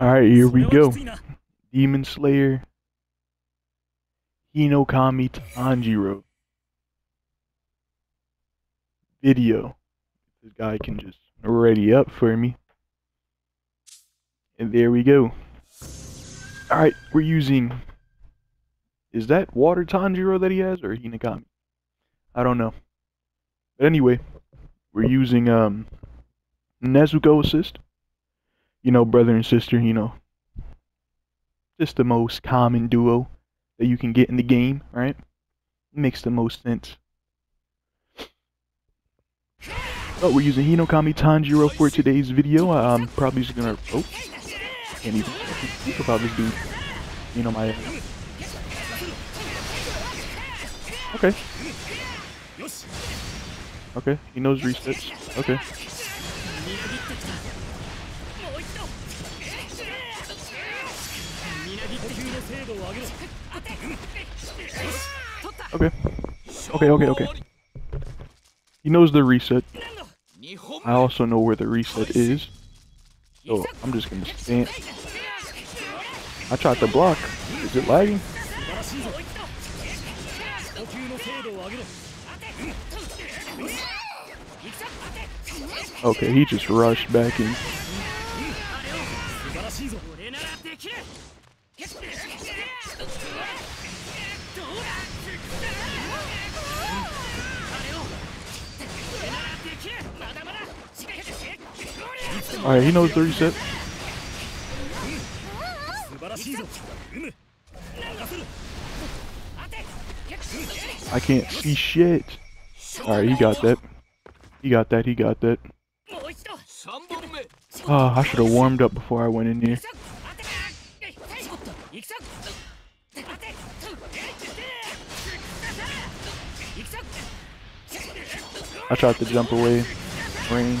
Alright, here we go. Demon Slayer. Hinokami Tanjiro. Video. This guy can just ready up for me. And there we go. Alright, we're using... Is that Water Tanjiro that he has, or Hinokami? I don't know. But anyway, we're using um, Nezuko Assist. You know, brother and sister, you know, just the most common duo that you can get in the game, right? Makes the most sense. But we're using Hinokami Tanjiro for today's video. I'm probably just gonna. Oh, can't even. You could probably do, you know, my. Okay, okay. He knows resets. Okay. Okay. Okay, okay, okay. He knows the reset. I also know where the reset is. So I'm just gonna stand. I tried to block. Is it lagging? Okay, he just rushed back in. Alright, he knows 30 set. I can't see shit. Alright, he got that. He got that, he got that. Oh, I should have warmed up before I went in here. I tried to jump away. Range.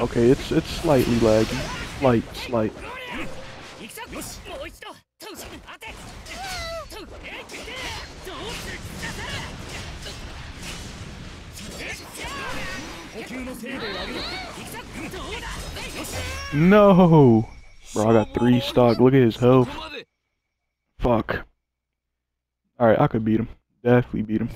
Okay, it's it's slightly laggy. slight, slight. No! Bro, I got three stock. Look at his health. Fuck. Alright, I could beat him. Definitely beat him.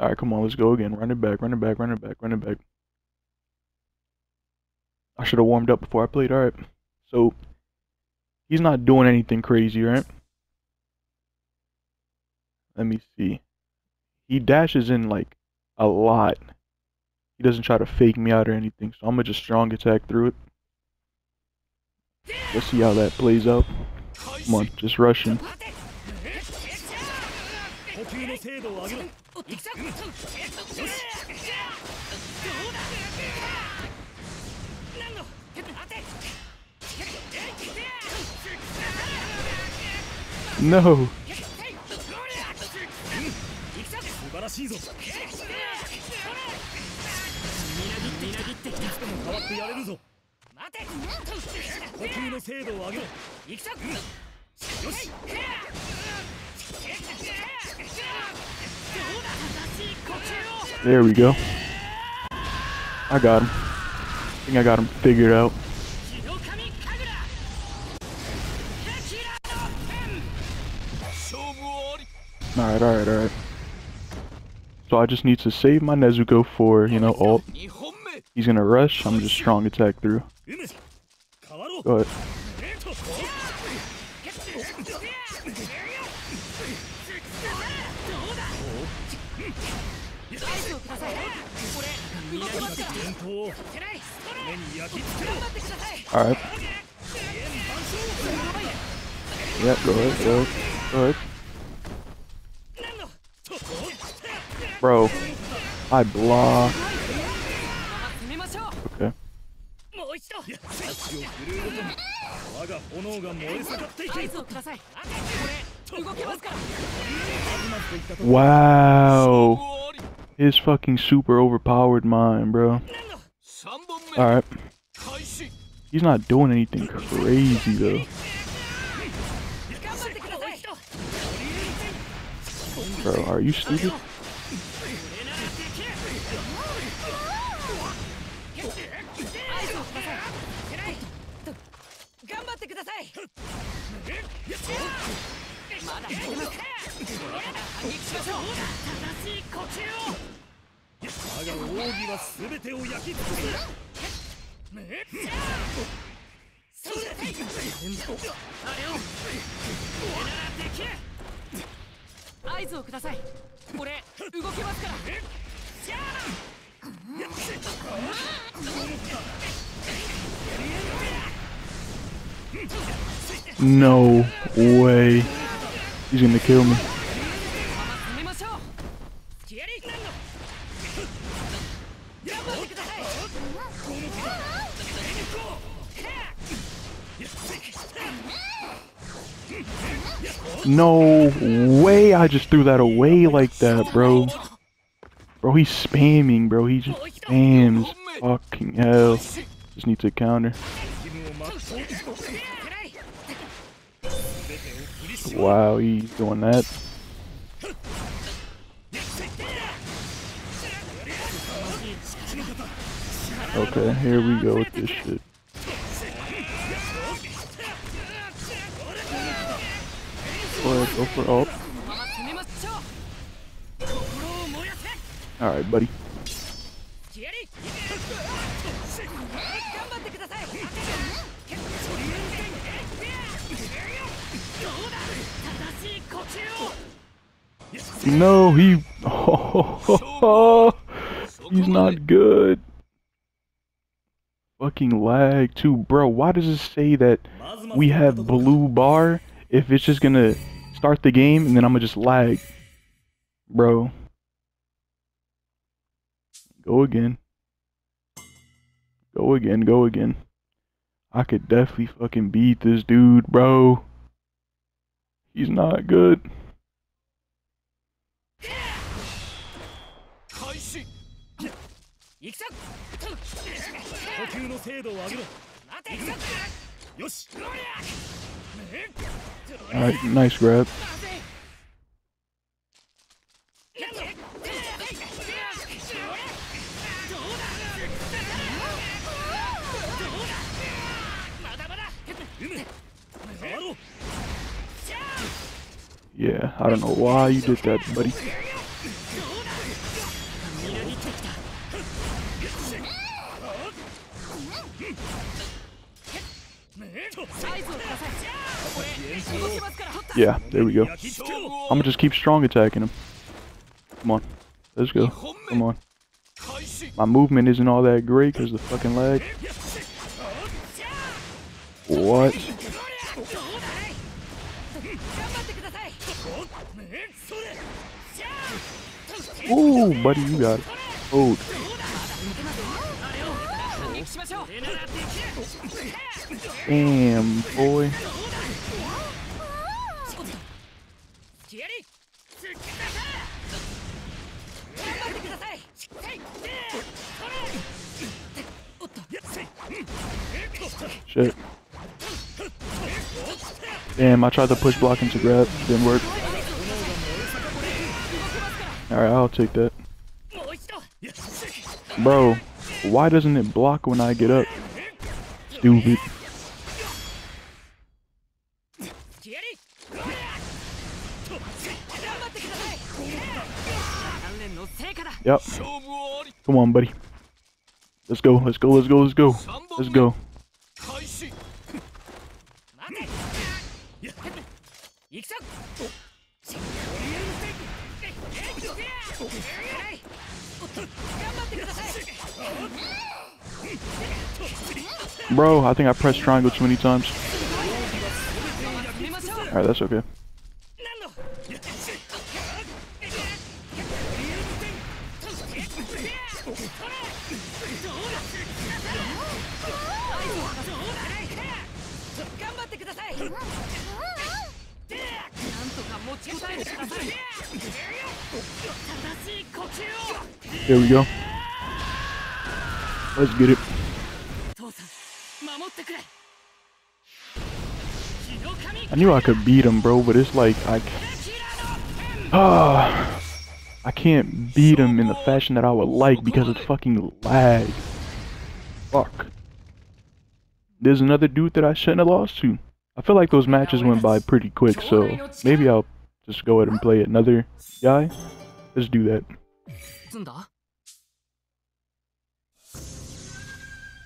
Alright, come on, let's go again. Run it back, run it back, run it back, run it back. I should have warmed up before I played. Alright. So, he's not doing anything crazy, right? Let me see. He dashes in like a lot. He doesn't try to fake me out or anything, so I'm gonna just strong attack through it. Let's see how that plays out. Come on, just rushing. 呼吸の精度を上げろ行くぞ No! 素晴らしいぞ。みなぎってきたいつでも変わってやれるぞ。待て。呼吸の精度を上げろ。行くぞよし There we go. I got him. I think I got him figured out. Alright, alright, alright. So I just need to save my Nezuko for, you know, ult. He's gonna rush, I'm just strong attack through. Go ahead. えっと 動きますから伝統を目に焼き付けろ Alright. Yeah, go ahead, go ahead, go ahead. Bro, I block. 攻めましょう Okay. もう一度足を震えるごとに我が炎が燃え盛っていけ合図をくださいこれ動けますから Wow. His fucking super overpowered mine, bro. Alright. He's not doing anything crazy, though. Bro, are you stupid? 奥義は全てを焼き尽くすそうだあれを俺ならできる合図をください俺動けますから No way. He's gonna kill me. No way I just threw that away like that, bro. Bro, he's spamming, bro. He just spams. Fucking hell. Just need to counter. Wow, he's doing that. Okay, here we go with this shit. For it, go for ult. Alright, buddy. No, he. Oh, he's not good. Fucking lag, too, bro. Why does it say that we have blue bar if it's just gonna start the game and then I'm gonna just lag, bro? Go again. Go again. Go again. I could definitely fucking beat this dude, bro. He's not good. Alright, nice grab. Yeah, I don't know why you did that, buddy. There we go. I'm gonna just keep strong attacking him. Come on. Let's go. Come on. My movement isn't all that great because the fucking lag. What? Oh, buddy, you got it. Oh. Damn, boy. 気合い突き出せ頑張ってくださいはいおっと Shit. Damn, I tried to push block into grab. Didn't work. Alright, I'll take that. もう一度 Bro, why doesn't it block when I get up? Stupid. Yep. Come on, buddy. Let's go, let's go, let's go, let's go. Let's go. Bro, I think I pressed triangle too many times. Alright, that's okay. There we go. Let's get it. I knew I could beat him, bro, but it's like I, ah, uh, I can't beat him in the fashion that I would like because it's fucking lag. Fuck. There's another dude that I shouldn't have lost to. I feel like those matches went by pretty quick, so maybe I'll just go ahead and play another guy. Let's do that.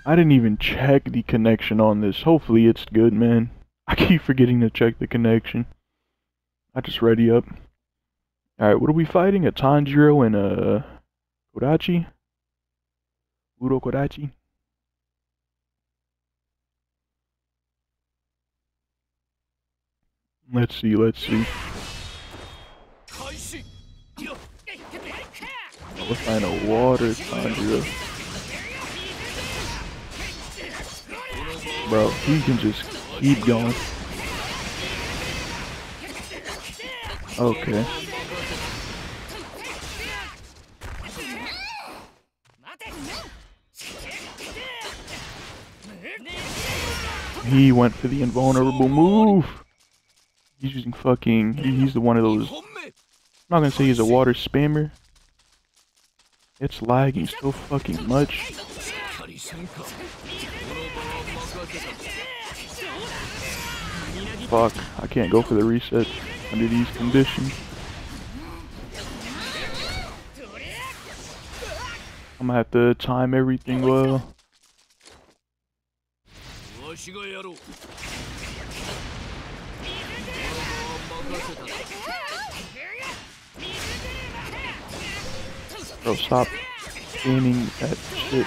I didn't even check the connection on this. Hopefully it's good, man. I keep forgetting to check the connection. I just ready up. Alright, what are we fighting? A Tanjiro and a... Kodachi? Uro Kodachi? Let's see, let's see. I was trying to water Tundra. Bro, he can just keep going. Okay. He went for the invulnerable move. He's using fucking. He's the one of those. I'm not gonna say he's a water spammer, it's lagging so fucking much. Fuck, I can't go for the reset under these conditions. I'm gonna have to time everything well. Bro, stop aiming at shit.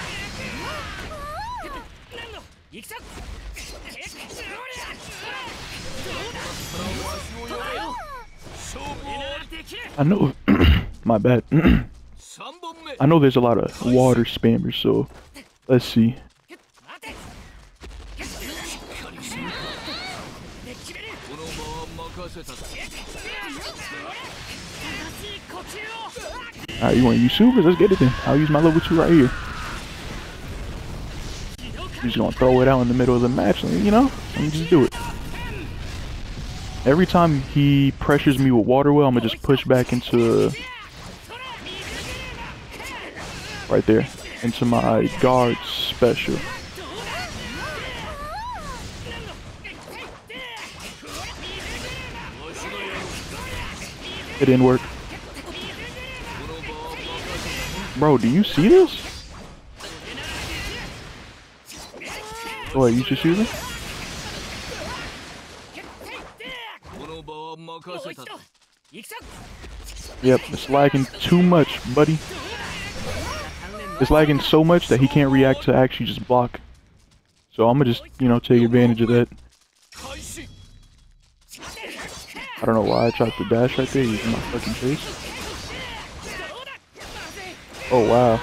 I know, my bad. I know there's a lot of water spammers, so let's see. Alright, you wanna use supers? Let's get it then. I'll use my level 2 right here. He's gonna throw it out in the middle of the match, you know? Let me just do it. Every time he pressures me with water wheel, I'm gonna just push back into right there into my guard special. It didn't work. Bro, do you see this? Oh, what, you just shoot? Yep, it's lagging too much, buddy. It's lagging so much that he can't react to actually just block. So I'm gonna just, you know, take advantage of that. I don't know why I tried to dash right there using my fucking face. Oh wow.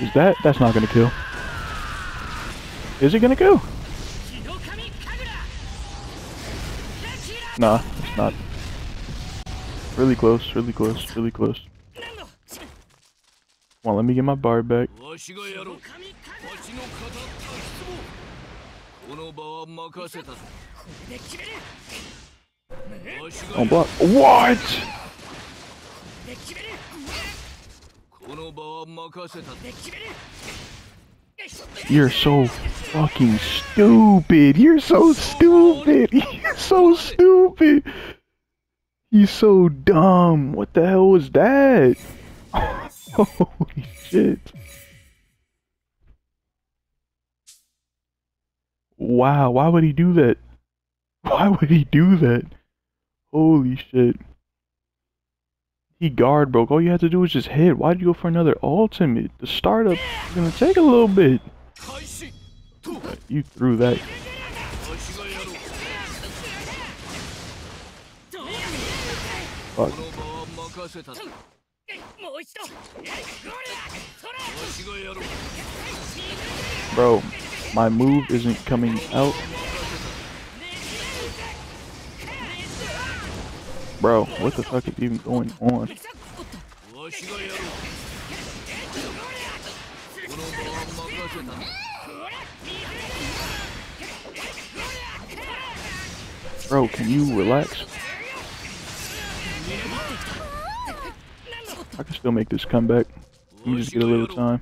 Is that? That's not gonna kill. Is it gonna kill? Nah, it's not. Really close, really close, really close. Come on, let me get my bar back. Don't block. What? You're so fucking stupid. You're so stupid. You're so stupid. You so dumb. What the hell was that? Holy shit. Wow, why would he do that? Why would he do that? Holy shit. He guard broke. All you had to do was just hit. Why'd you go for another ultimate? The startup is gonna take a little bit. You threw that Bro, my move isn't coming out. Bro, what the fuck is even going on? Bro, can you relax? I can still make this comeback. me just get a little time.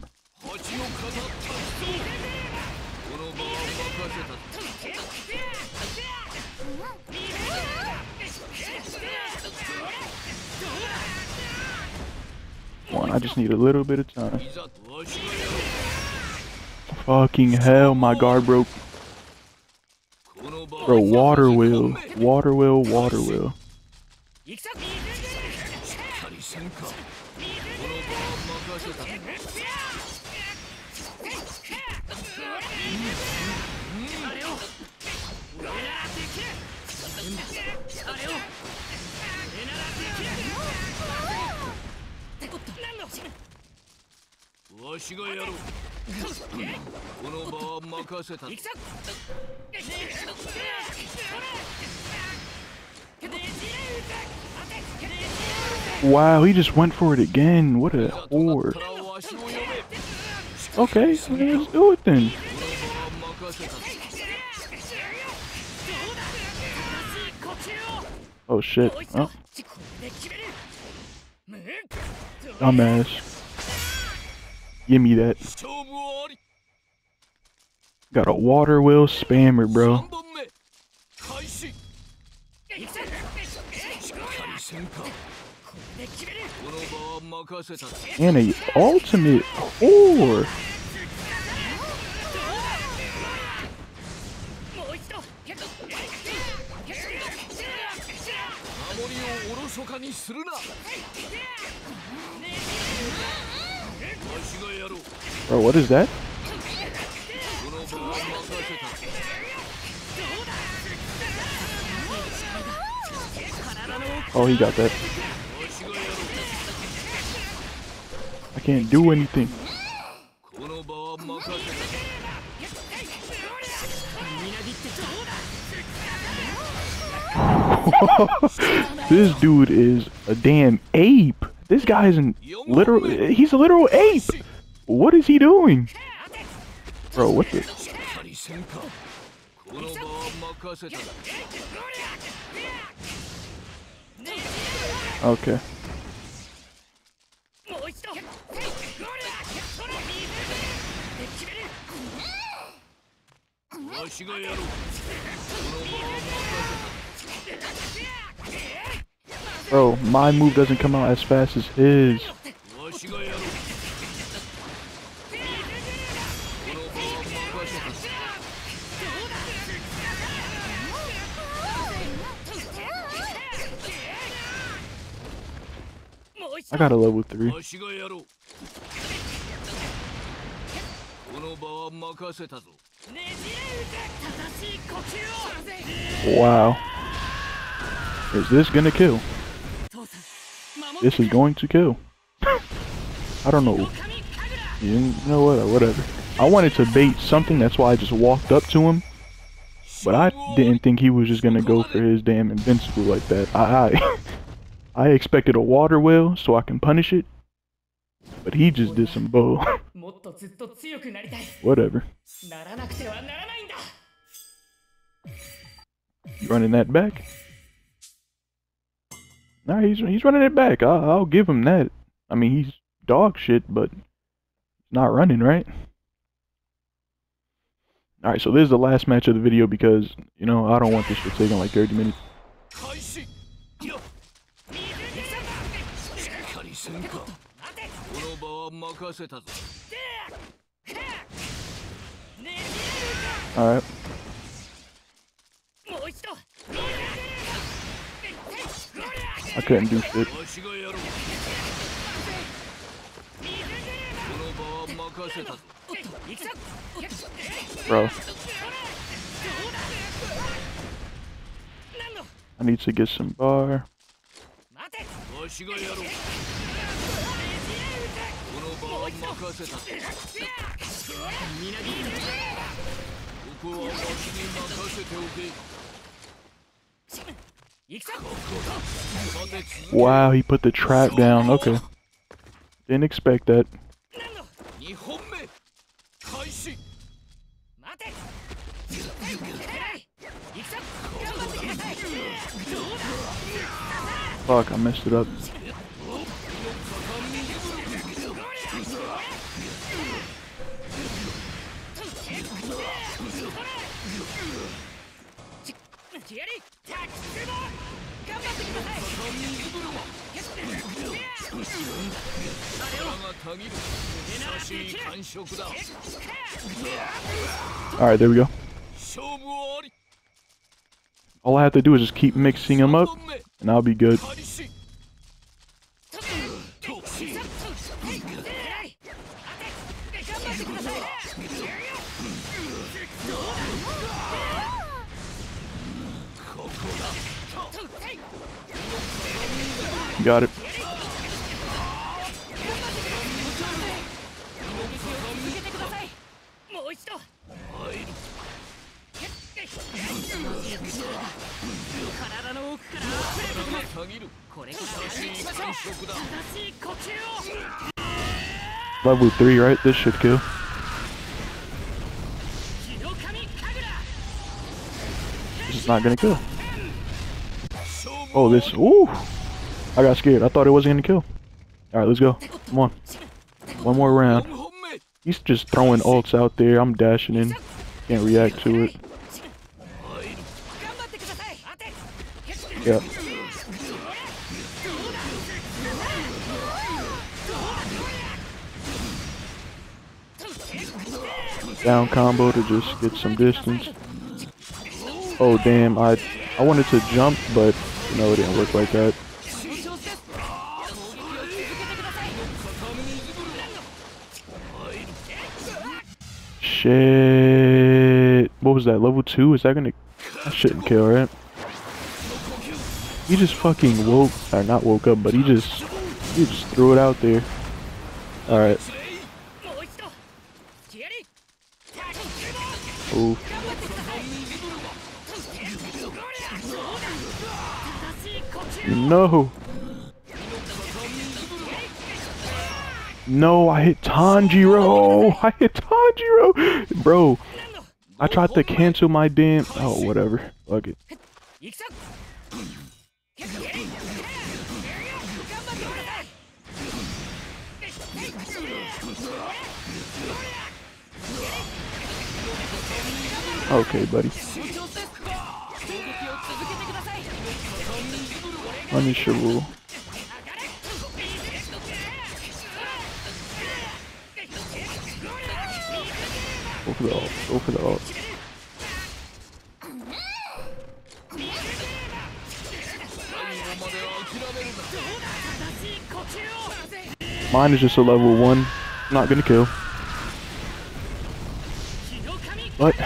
One, I just need a little bit of time. Fucking hell, my guard broke. Bro, water wheel, water wheel, water wheel. わしがやろうこの場は任せた。ぞ Wow, he just went for it again. What a whore. Okay, so let's do it then. Oh shit. Oh. Dumbass. Give me that. Got a water wheel spammer, bro. And a ultimate or Bro, oh, what is that? Oh, he got that. I can't do anything. this dude is a damn ape. This guy is an literal, he's a literal ape. What is he doing? Bro, what the? Okay. Bro, my move doesn't come out as fast as his. I got a level 3. Wow. Is this gonna kill? This is going to kill. I don't know. You know what? Whatever. I wanted to bait something, that's why I just walked up to him. But I didn't think he was just gonna go for his damn invincible like that. I, I I expected a water wheel, so I can punish it, but he just did some bull. Whatever. You running that back? Nah, he's he's running it back. I'll, I'll give him that. I mean, he's dog shit, but not running, right? Alright, so this is the last match of the video because, you know, I don't want this shit taking like 30 minutes. Alright. I couldn't do shit. Bro. I need to get some bar. Wow, he put the trap down. Okay. Didn't expect that. Fuck, I messed it up. Alright, there we go. All I have to do is just keep mixing them up, and I'll be good. Got it. Level 3, right? This should kill. This is not gonna kill. Oh, this. Ooh! I got scared. I thought it wasn't gonna kill. Alright, let's go. Come on. One more round. He's just throwing ults out there. I'm dashing in. Can't react to it. Yeah. Down combo to just get some distance. Oh damn, I I wanted to jump, but you know it didn't work like that. Shit. What was that? Level 2? Is that gonna... That shouldn't kill, right? He just fucking woke, or not woke up, but he just, he just threw it out there. Alright. Ooh. No! No, I hit Tanjiro! I hit Tanjiro! Bro, I tried to cancel my damn... Oh, whatever. Fuck it. Okay, buddy. Unishable. Go for the ult, go the ult. Mine is just a level one. Not gonna kill. But,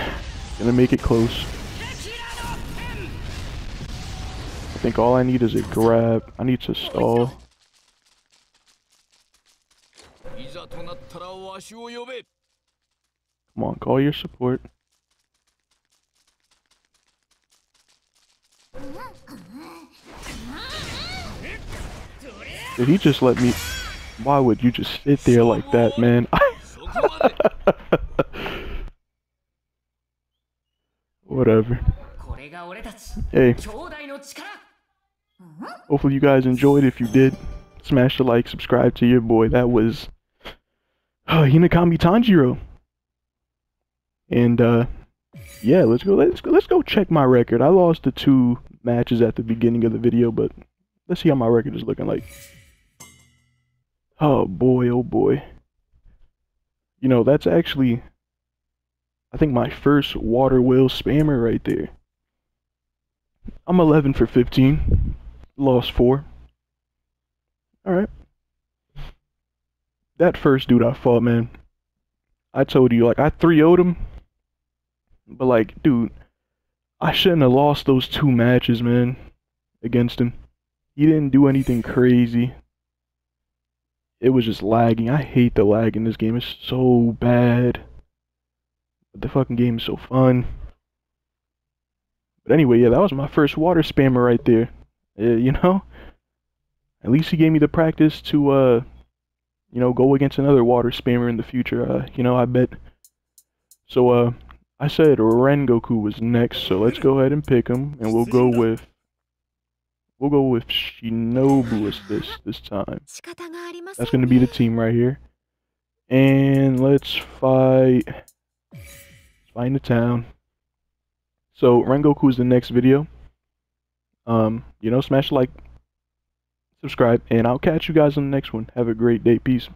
gonna make it close. I think all I need is a grab. I need to stall. Come on, call your support. Did he just let me... Why would you just sit there like that, man? Whatever. Hey. Hopefully you guys enjoyed. If you did, smash the like, subscribe to your boy. That was uh, Hinokami Tanjiro. And uh, yeah, let's go. Let's go, let's go check my record. I lost the two matches at the beginning of the video, but let's see how my record is looking like. Oh boy, oh boy. You know, that's actually, I think, my first water wheel spammer right there. I'm 11 for 15. Lost 4. Alright. That first dude I fought, man. I told you, like, I 3 0'd him. But, like, dude, I shouldn't have lost those two matches, man, against him. He didn't do anything crazy. It was just lagging. I hate the lag in this game. It's so bad. But the fucking game is so fun. But anyway, yeah, that was my first water spammer right there. Uh, you know? At least he gave me the practice to, uh, you know, go against another water spammer in the future. Uh, you know, I bet. So, uh, I said Rengoku was next, so let's go ahead and pick him, and we'll go with, we'll go with Shinobu as this, this time. That's going to be the team right here. And let's fight. Let's find the town. So Rengoku is the next video. Um, you know, smash like, subscribe, and I'll catch you guys on the next one. Have a great day. Peace.